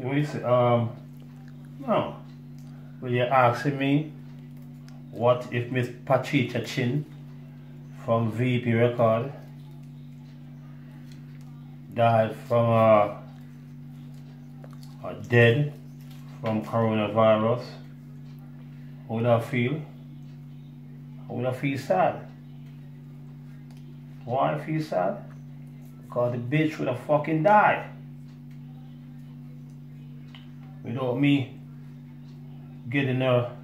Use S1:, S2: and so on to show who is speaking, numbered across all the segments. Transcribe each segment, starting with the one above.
S1: We um, no. You're asking me what if Miss Patricia Chin from VP Record died from a, a dead from coronavirus? How would I feel? How would I feel sad? Why I feel sad? Because the bitch would have fucking died without me getting her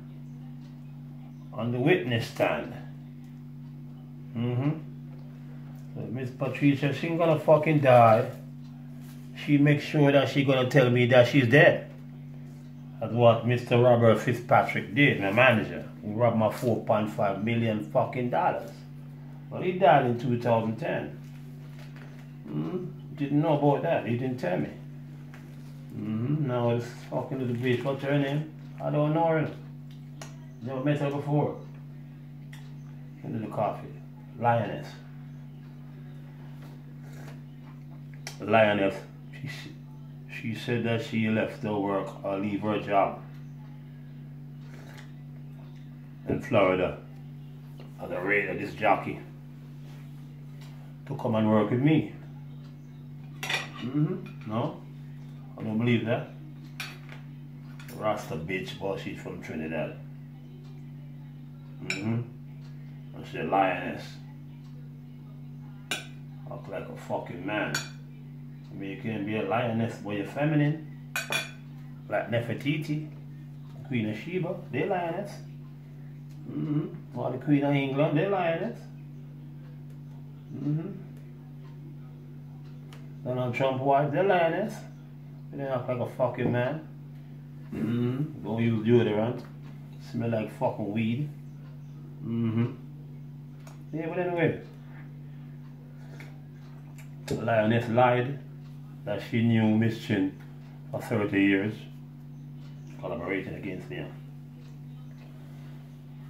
S1: on the witness stand. Mm-hmm. Miss Patricia, she ain't gonna fucking die. She makes sure that she gonna tell me that she's dead. That's what Mr. Robert Fitzpatrick did, my manager. He robbed my 4.5 million fucking dollars. Well, he died in 2010. Mm-hmm. Didn't know about that. He didn't tell me. Mm-hmm. Now it's fucking little bitch. What's her name? I don't know her. Never met her before. Into the coffee. Lioness. Lioness. She, she said that she left her work or leave her job in Florida at the rate of this jockey to come and work with me. Mm-hmm. No? I don't believe that. Rasta bitch, but she's from Trinidad. Mm-hmm. And she's a lioness. Act like a fucking man. I mean, you can't be a lioness, but you're feminine. Like Nefertiti, Queen of Sheba, they're lioness. Mm-hmm. Or the Queen of England, they're lioness. Mm-hmm. Donald Trump wife, they're lioness. They act like a fucking man. Mm-hmm. Don't use deodorant. Smell like fucking weed. Mm-hmm. Yeah, but anyway. The lioness lied that she knew Miss Chin for 30 years, collaborating against me.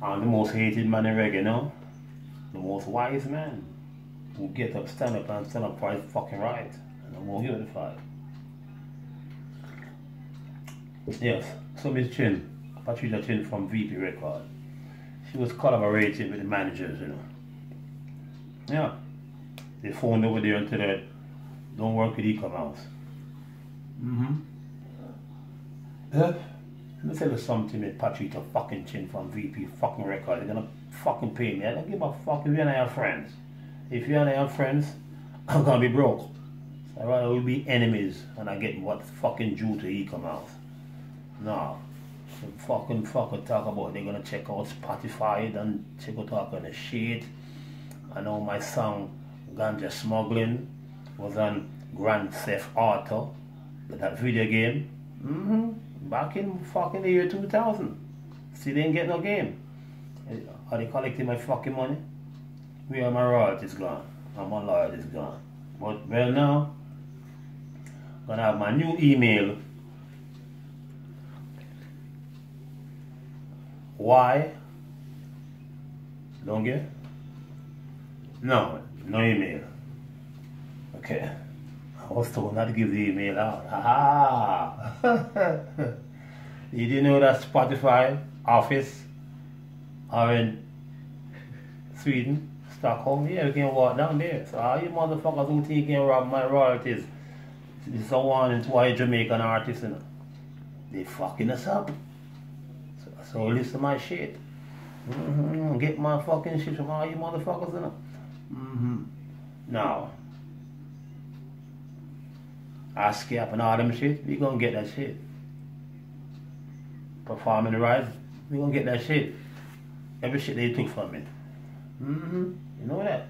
S1: And the most hated man in reggae now, the most wise man, who get up, stand up and stand up for his fucking right, and the more unified. Yes, so Miss Chin, Patricia Chin from VP Record, she was collaborating with the managers, you know. Yeah, they phoned over there and said, don't work with Eek-A-Mouse. Mm-hmm. Yeah. Let me tell you something with Patricia fucking Chin from VP fucking Record. They're gonna fucking pay me. I don't give a fuck if you and I are friends. If you and I are friends, I'm gonna be broke. So I rather we be enemies and I get what fucking due to Eek-A-Mouse. No. Some fucking fucker talk about they're gonna check out Spotify and check out all kind of shit. I know my song Ganja Smuggling was on Grand Theft Auto, that video game. Mm-hmm. Back in fucking the year 2000. Still didn't get no game. Are they collecting my fucking money? Where are my royalties gone? And my loyalties gone. But well now, gonna have my new email Why? Don't get? No, no email. Okay. I was told not to give the email out. Aha! you didn't know that Spotify office are in Sweden, Stockholm? Yeah, you can walk down there. So all you motherfuckers who think you rob my royalties, so on and why Jamaican artists, you know, they fucking us up. So listen to my shit. Mm-hmm. Get my fucking shit from all you motherfuckers in it. Mm-hmm. Now, ASCAP and all them shit, we gonna get that shit. Performing the right, we gonna get that shit. Every shit they took from me. Mm-hmm. You know that?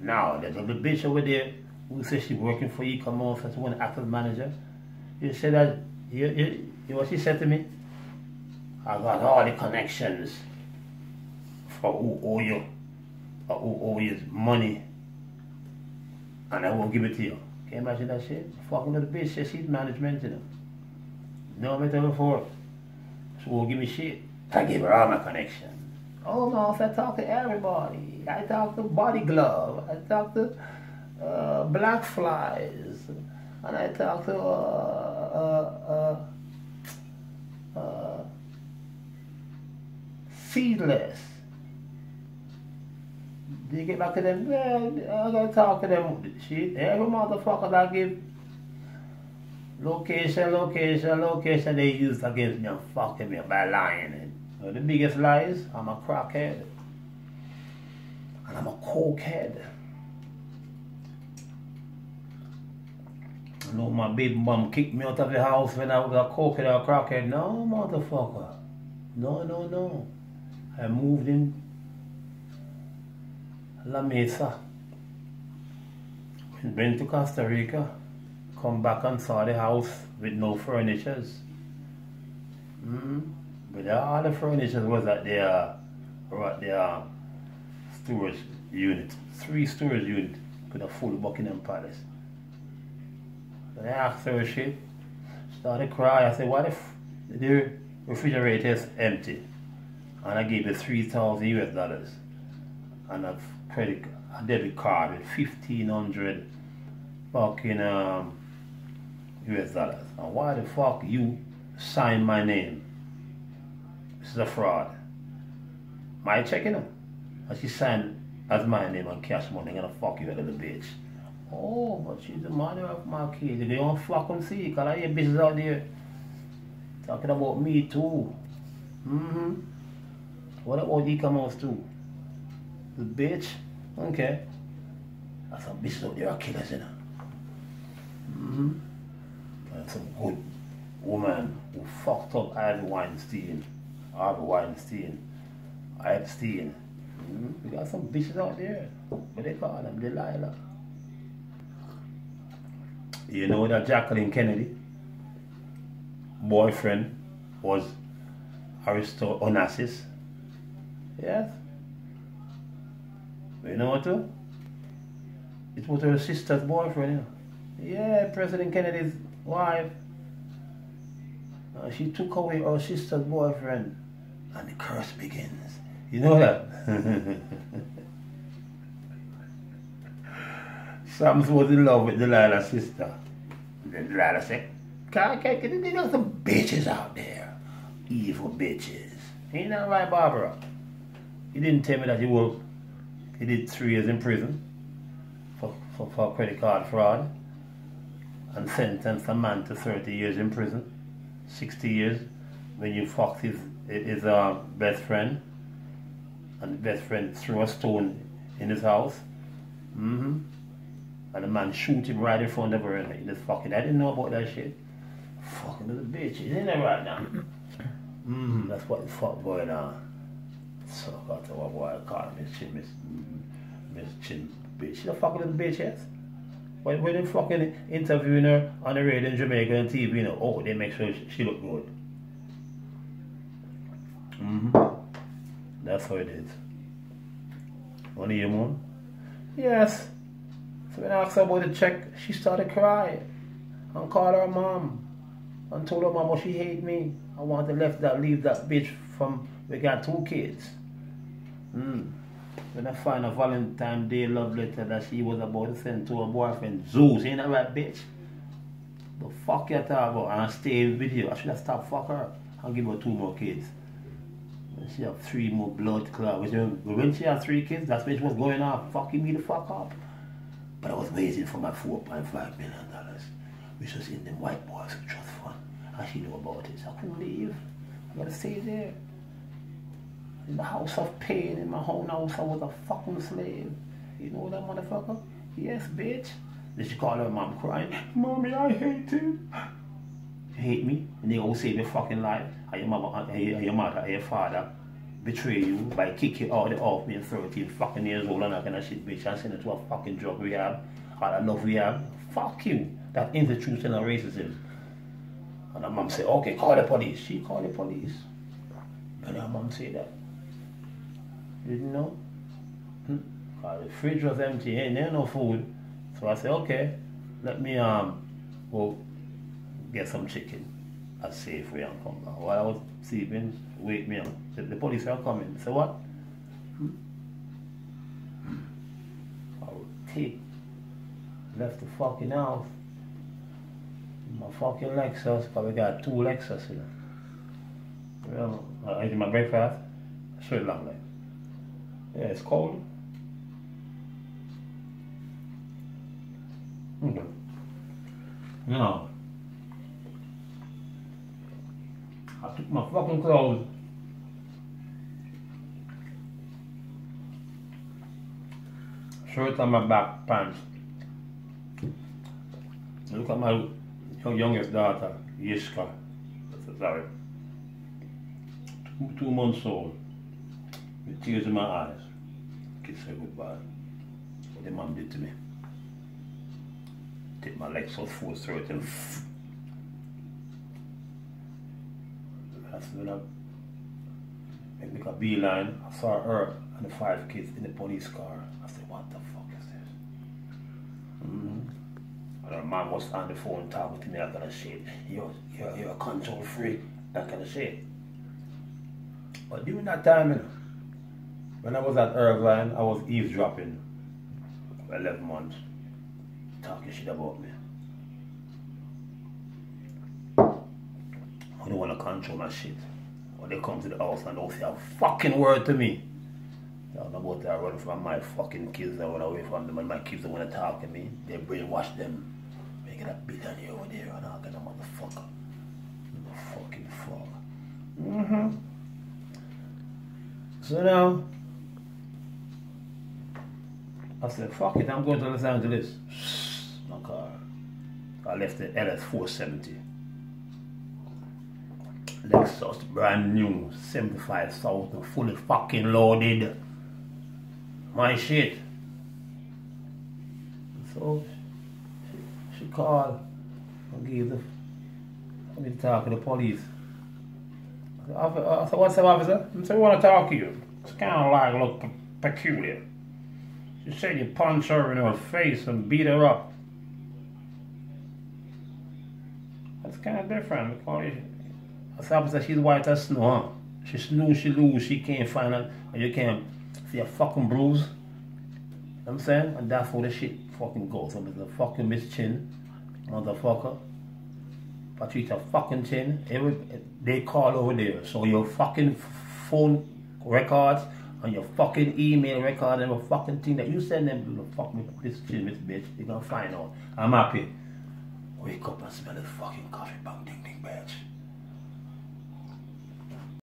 S1: Now, there's a little bitch over there who says she's working for you, come on, as one active manager. You said that, you, you, you know what she said to me? I got all the connections for who owe you, or who owe you money, and I won't give it to you. Can you imagine that shit? Fucking little bitch, says she's management, you know. Never met her before. She won't give me shit. I give her all my connections. Oh no, I talk to everybody. I talk to Body Glove. I talk to uh, Black Flys. And I talk to uh, uh, uh, Seedless. You get back to them? I gotta talk to them. She, every motherfucker that give location, location, location they used against me and fucking me by lying. The biggest lies, I'm a crackhead. And I'm a cokehead. I know my baby mom kicked me out of the house when I was a cokehead or a crackhead. No, motherfucker. No, no, no. I moved in La Mesa. Went to Costa Rica. Come back and saw the house with no furnitures. Mm. But all the furniture was at their, or at their storage unit. Three storage unit with a full Buckingham Palace. So I asked her she started crying. I said, what if the refrigerator is empty? And I gave her 3,000 US dollars and a credit, a debit card with 1,500 fucking um, US dollars. And why the fuck you sign my name? This is a fraud. My checking them. And she signed as my name on cash money. I'm gonna fuck you a little bitch. Oh, but she's the mother of my kid. They don't fuck and see, cause I hear bitches out there talking about me too. Mm-hmm. What about Eek-A-Mouse too? The bitch? Okay. That's some bitches out there are killers, you know. Mm-hmm. And some good woman who fucked up Harvey Weinstein. Harvey Weinstein. Epstein. Mm-hmm. We got some bitches out there. What they call them? Delilah. You know that Jacqueline Kennedy boyfriend was Aristo Onassis? Yes. You know what too? It was her sister's boyfriend. Yeah, President Kennedy's wife. Uh, she took away her sister's boyfriend. And the curse begins. You know that? Samson was in love with Delilah's sister. And then Delilah said, can't it. There's some bitches out there. Evil bitches. Ain't that right, Barbara? He didn't tell me that he will. He did three years in prison for, for, for credit card fraud and sentenced a man to 30 years in prison, 60 years when you fucked his, his uh, best friend and the best friend threw a stone in his house. Mm-hmm. And the man shoot him right in front of her in this fucking. I didn't know about that shit. Fucking little bitch, isn't that right now? Mm, that's what the fuck going on. So I to what boy I call Miss Chin, Miss Miss Chin bitch. She a fucking little bitch, yes? When, when they fucking interviewing her on the radio in Jamaica and TV, you know, oh, they make sure she, she look good. Mm-hmm. That's how it is. Of you, mom? Yes. So when I asked her about the check, she started crying and called her mom and told her mama she hate me. I want to left that leave that bitch from we got two kids. Mm. When I find a Valentine Day love letter that she was about to send to her boyfriend Zeus, ain't that right bitch? The fuck you talk about and I stay with you. I should have stopped fuck her and give her two more kids. When she have three more blood clots. When she had three kids, that's when she was going off, fucking me the fuck up. But I was waiting for my $4.5 million, which was in the white boys trust fund. And she knew about it. So I couldn't leave. I gotta stay there. In the house of pain, in my own house, I was a fucking slave. You know that motherfucker? Yes, bitch. Then she called her mom crying, Mommy, I hate you. You hate me? And they all save your fucking life. And your mother, and your mother, and your father betray you by kicking you out of me at 13 fucking years old and that kind of shit, bitch, and send it to a fucking drug rehab or a love rehab. Fuck you. That institutional racism. And her mom said, okay, call the police. She called the police. And her mom said that. Didn't know? Hmm? the fridge was empty, ain't there no food. So I said, okay, let me um go get some chicken at Safeway and come back. While I was sleeping, wake me up. The, the police are coming. So what? Hmm? I would take, left the fucking house My fucking Lexus, we got two Lexus, you know. You know, I ate my breakfast, straight long like. Yeah, it's cold. Okay. Now, I took my fucking clothes. Shirt on my back, pants. Look at my youngest daughter, Yiska. Sorry. Two, two months old. With tears in my eyes. Kids say goodbye. What the mom did to me. Take my legs off force through it and that's when I make a beeline. I saw her and the five kids in the police car. I said, what the fuck is this? Mm -hmm. And her mom was on the phone talking to me, I gotta say, you're, you're, you're a control freak, I gotta say. But during that time, you know, when I was at Irvine, I was eavesdropping for 11 months, talking shit about me. I don't want to control my shit. When they come to the house and don't say a fucking word to me. I don't know about that running from my fucking kids that run away from them and my kids don't want to talk to me. They brainwash them. Make it a bit on you over there and all kind of motherfucker. Fucking fuck. Mm-hmm. So now I said, fuck it, I'm going to Los Angeles. My car. I left the LS 470. Lexus, brand new, 75,000, fully fucking loaded. My shit. So she, she called and gave the, I mean, talk to the police. I said, what's up, officer? I said, we want to talk to you. It's kind of like look peculiar. She said you punch her in her face and beat her up. That's kind of different. Because as opposite she's white as snow, huh? She snooze, she lose, she can't find it, and you can't see a fucking bruise. You know I'm saying? And that's how the shit fucking goes. So the fucking Miss Chin, motherfucker. Patricia fucking Chin, every, they call over there. So your fucking phone records, on your fucking email record and a fucking thing that you send them to the fuck me this chill this bitch, you're gonna find out. I'm happy. Wake up and smell the fucking coffee bang ding ding bitch.